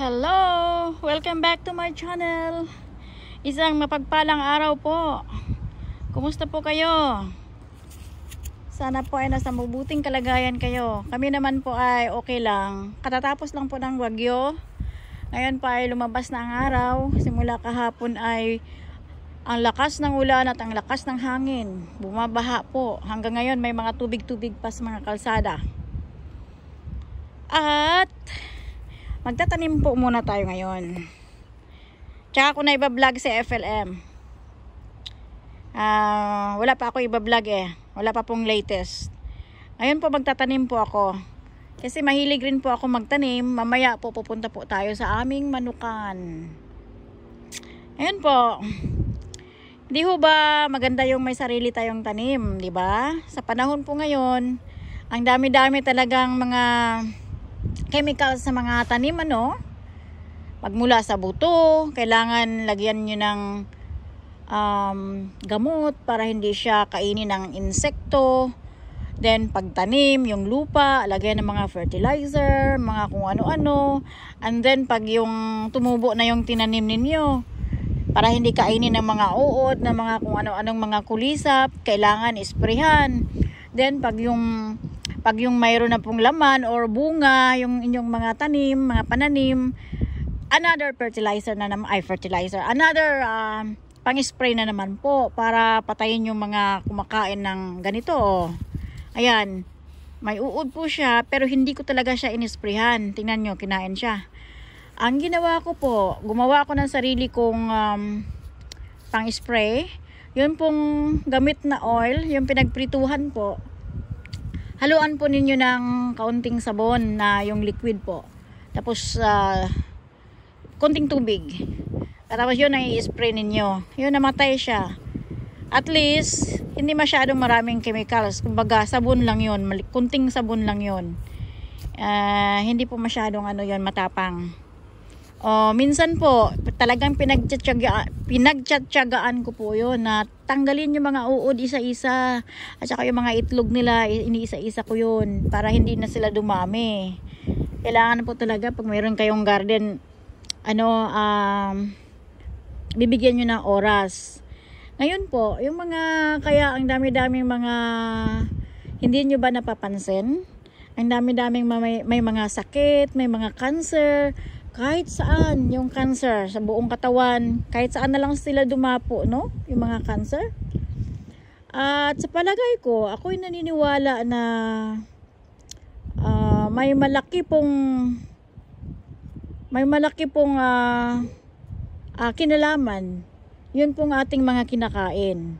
Hello! Welcome back to my channel. Isang mapagpalang araw po. Kumusta po kayo? Sana po ay nasa mabuting kalagayan kayo. Kami naman po ay okay lang. Katatapos lang po ng wagyo. Ngayon pa ay lumabas na ang araw. Simula kahapon ay ang lakas ng ulan at ang lakas ng hangin. Bumabaha po. Hanggang ngayon may mga tubig-tubig pa sa mga kalsada. At magtatanim po muna tayo ngayon. Tsaka ako na iba-vlog sa FLM. Ah, wala pa ako iba-vlog eh. Wala pa pong latest. Ngayon po magtatanim po ako. Kasi mahilig rin po ako magtanim. Mamaya po pupunta po tayo sa aming manukan. Ayun po. Di ho ba maganda yung may sarili tayong tanim, di ba? Sa panahon po ngayon, ang dami-dami talagang mga chemicals sa mga tanim ano? Magmula sa buto kailangan lagyan nyo ng um, gamot para hindi siya kainin ng insekto. Then pagtanim yung lupa lagyan ng mga fertilizer mga kung ano-ano. And then pag yung tumubo na yung tinanim ninyo para hindi kainin ng mga uod ng mga kung ano-anong mga kulisap kailangan isprehan. Then pag yung pag yung mayroon na pong laman or bunga, yung inyong mga tanim, mga pananim, another fertilizer na naman, ay fertilizer, another uh, pang-spray na naman po para patayin yung mga kumakain ng ganito. Oh. Ayan, may uod po siya pero hindi ko talaga siya inisprayhan. Tingnan nyo, kinain siya. Ang ginawa ko po, gumawa ako ng sarili kong um, pang-spray. Yun pong gamit na oil, yung pinagprituhan po haluan po ninyo ng kaunting sabon na yung liquid po. Tapos, uh, konting tubig. Tapos yun ang i-spray ninyo. Yun, namatay siya. At least, hindi masyadong maraming chemicals. Kumbaga, sabon lang yun. Kunting sabon lang yun. Uh, hindi po masyadong ano yun, matapang. Oh, minsan po, talagang pinagtsatsaga, pinagtsatsagaan ko po yun na tanggalin yung mga uod isa-isa at saka yung mga itlog nila, iniisa-isa ko yun para hindi na sila dumami. Kailangan po talaga pag mayroon kayong garden, ano, um, bibigyan nyo ng oras. Ngayon po, yung mga, kaya ang dami-daming mga, hindi nyo ba napapansin? Ang dami-daming may, may mga sakit, may mga cancer, kahit saan yung cancer sa buong katawan, kahit saan na lang sila dumapo, no? Yung mga cancer. At sa palagay ko, ako'y naniniwala na uh, may malaki pong may malaki pong uh, uh, kinalaman yun pong ating mga kinakain.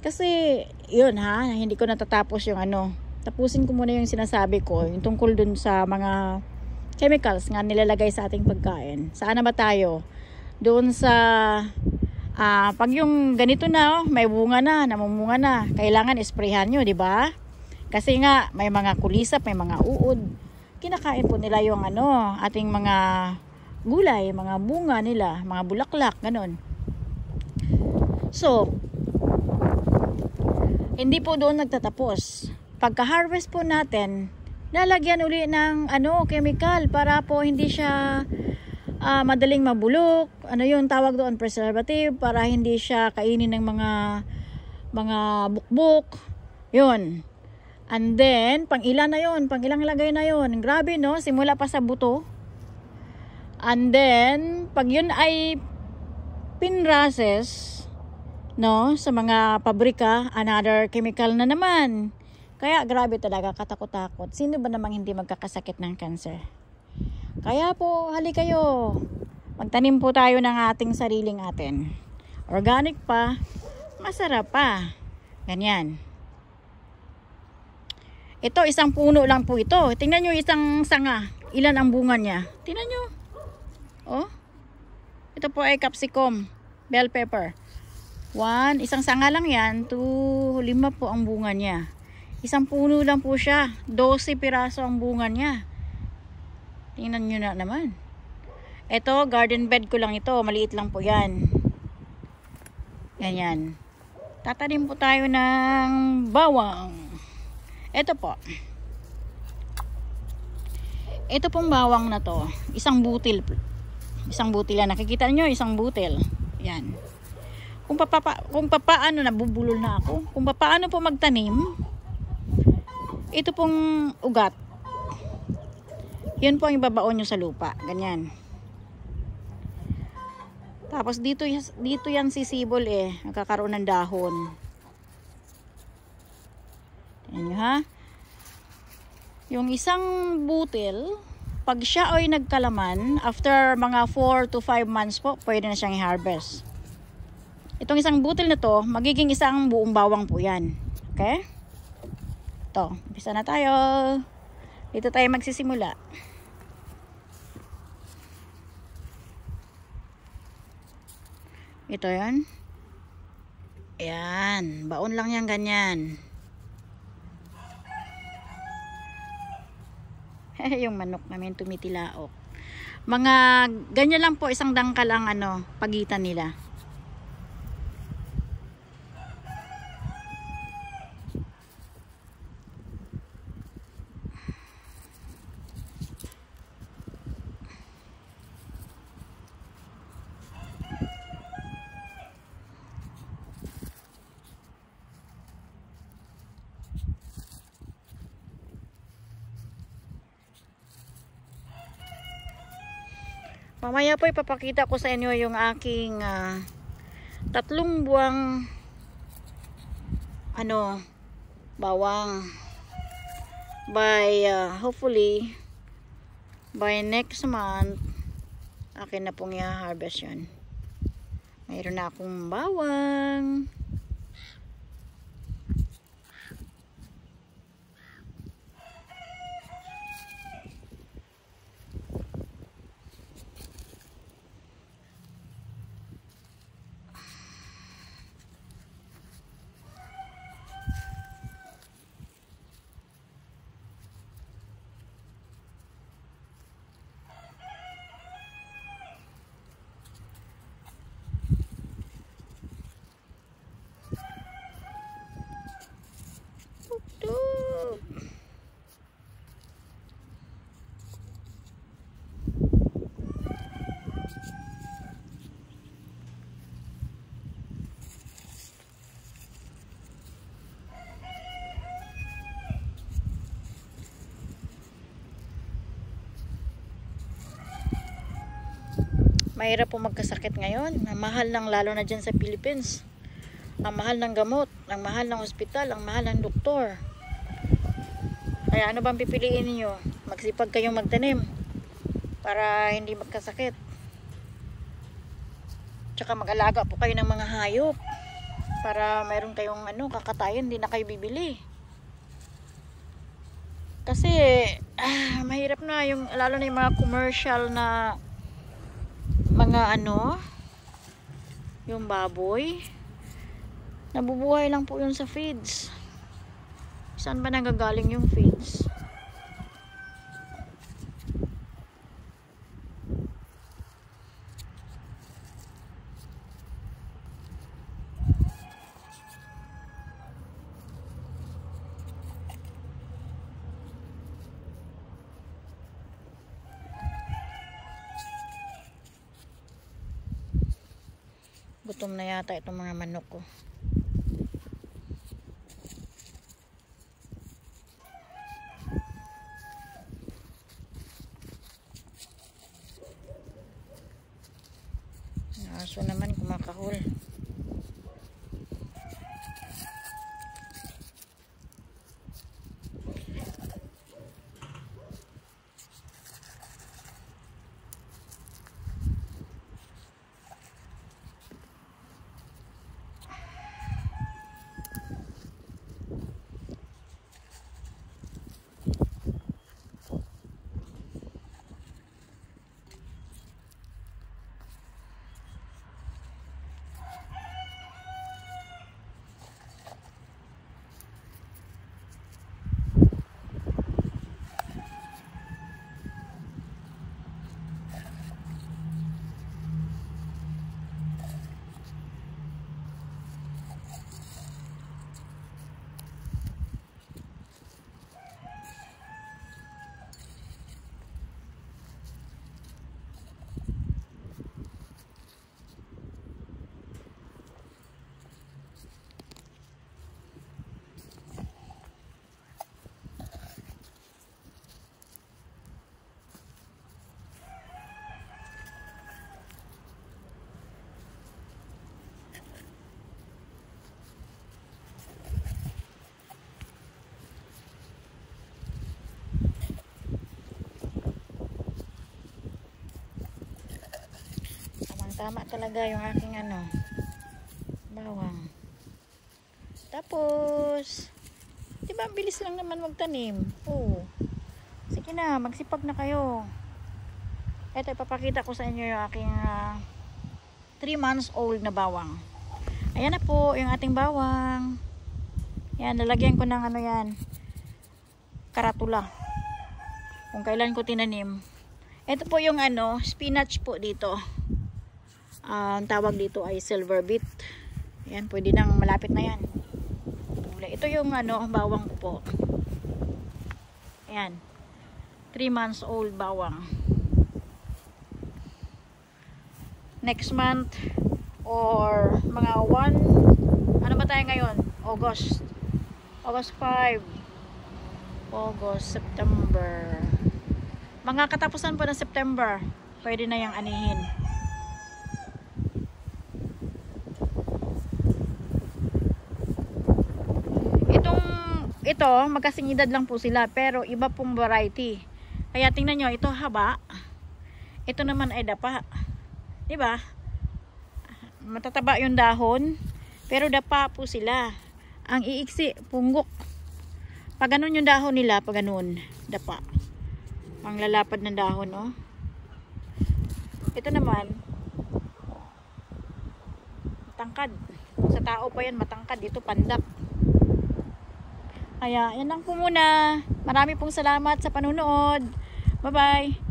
Kasi, yun ha, hindi ko natatapos yung ano. Tapusin ko muna yung sinasabi ko, yung tungkol dun sa mga chemicals nga nilalagay sa ating pagkain. Saan ba tayo? Doon sa uh, pag yung ganito na, oh, may bunga na, namumunga na, kailangan isprayhan nyo, di ba? Kasi nga may mga kulisap, may mga uod. Kinakain po nila yung ano, ating mga gulay, mga bunga nila, mga bulaklak, ganun. So, hindi po doon nagtatapos. Pagka-harvest po natin, lalagyan uli ng ano chemical para po hindi siya uh, madaling mabulok. Ano yung tawag doon preservative para hindi siya kainin ng mga mga bukbuk. Yun. And then pang ilan na yun pang ilang lagay na yun. Grabe no? Simula pa sa buto. And then pag yun ay pinrases no? Sa mga pabrika another chemical na naman kaya grabe talaga katakot-takot. Sino ba namang hindi magkakasakit ng cancer? Kaya po, hali kayo. Magtanim po tayo ng ating sariling atin. Organic pa, masarap pa. Ganyan. Ito, isang puno lang po ito. Tingnan nyo isang sanga. Ilan ang bunga niya. Tingnan nyo. Oh. Ito po ay capsicum. Bell pepper. One, isang sanga lang yan. Two, lima po ang bunga niya. Isang puno lang po siya. 12 piraso ang bunga niya. Tingnan nyo na naman. Ito, garden bed ko lang ito. Maliit lang po yan. Ganyan. Tatanim po tayo ng bawang. Ito po. ito pong bawang na to, isang butil. Isang butil yan. Nakikita nyo, isang butil. Yan. Kung, papapa, kung papaano, nabubulol na ako. Kung papaano po magtanim, ito pong ugat. Yun po ang ibabaon nyo sa lupa. Ganyan. Tapos dito, dito yan sisibol eh. Nagkakaroon ng dahon. Tingnan nyo ha. Yung isang butil, pag siya ay nagkalaman, after mga 4 to 5 months po, pwede na siyang i-harvest. Itong isang butil na to, magiging isang buong bawang po yan. Okay? Ito, umpisa na tayo. Dito tayo magsisimula. Ito yan. Ayan, baon lang yan ganyan. yung manok namin tumitilaok. Mga ganyan lang po isang dangkal ang ano, pagitan nila. Mamaya po ipapakita ko sa inyo yung aking uh, tatlong buwang ano bawang. By uh, hopefully by next month akin na pong i-harvest yun. Mayroon na akong bawang mahirap po magkasakit ngayon. Ang mahal ng lalo na dyan sa Philippines. Ang mahal ng gamot, ang mahal ng ospital, ang mahal ng doktor. Kaya ano bang pipiliin niyo? Magsipag kayong magtanim para hindi magkasakit. Tsaka mag-alaga po kayo ng mga hayop para mayroon kayong ano, kakatayin, hindi na kayo bibili. Kasi ah, mahirap na yung lalo na yung mga commercial na mga ano yung baboy. Nabubuhay lang po yun sa feeds. Saan ba nagagaling yung feeds gutom na yata itong mga manok ko Tama talaga yung aking ano, bawang. Tapos, di ba bilis lang naman magtanim? Oo. Sige na, magsipag na kayo. Ito, ipapakita ko sa inyo yung aking 3 months old na bawang. Ayan na po, yung ating bawang. Yan, lalagyan ko ng ano yan, karatula. Kung kailan ko tinanim. Ito po yung ano, spinach po dito. Ah, ang tawag dito ay silver beet. Yan, pwede nang malapit na yan. Ito yung ano, bawang ko po. Ayan. 3 months old bawang. Next month or mga 1 ano ba tayo ngayon? August. August 5. August, September. Mga katapusan po ng September, pwede na yung anihin. Itong, ito, magkasing edad lang po sila, pero iba pong variety. Kaya tingnan nyo, ito haba. Ito naman ay dapa. Ba? Matataba yung dahon, pero dapa po sila. Ang iiksi, punggok. Pag ganun yung dahon nila, pag ganun, dapa. Ang lalapad ng dahon, oh. Ito naman, matangkad. Sa tao pa yan, matangkad. Ito, pandak. Kaya, yan lang po muna. Marami pong salamat sa panunood. Bye-bye.